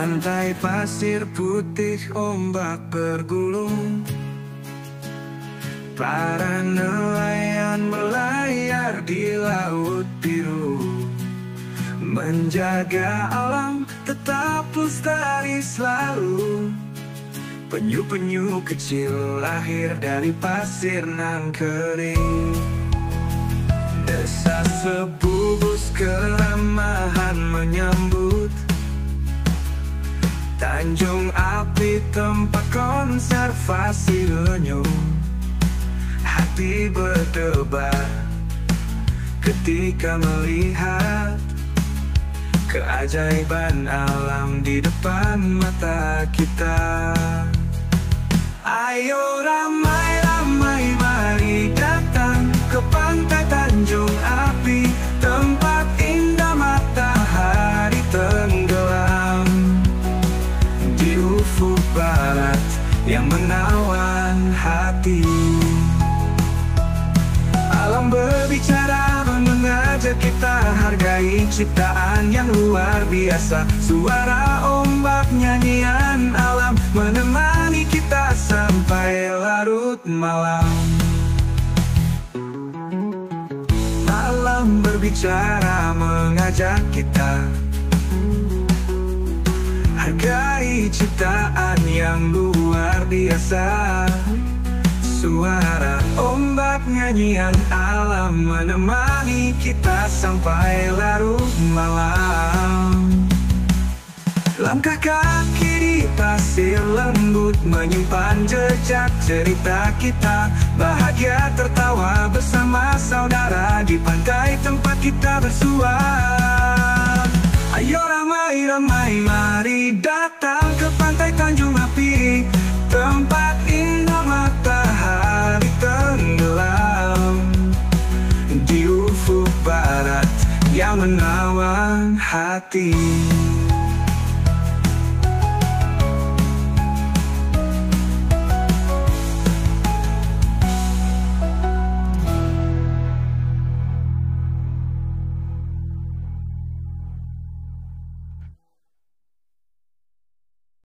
Pantai pasir putih ombak bergulung. Para nelayan melayar di laut biru. Menjaga alam tetap lestari selalu. Penyu-penyu kecil lahir dari pasir nan kering Desa sebubus keramahan menyambut Tanjung Api tempat konservasi lenyu Hati berdebar ketika melihat Keajaiban alam di depan mata kita. Ayo yang menawan hati. Alam berbicara mengajak kita hargai ciptaan yang luar biasa. Suara ombak nyanyian alam menemani kita sampai larut malam. Alam berbicara mengajak kita ciptaan yang luar biasa. Suara ombak nyanyian alam menemani kita sampai larut malam. Langkah kaki di pasir lembut menyimpan jejak cerita kita. Bahagia tertawa menawan hati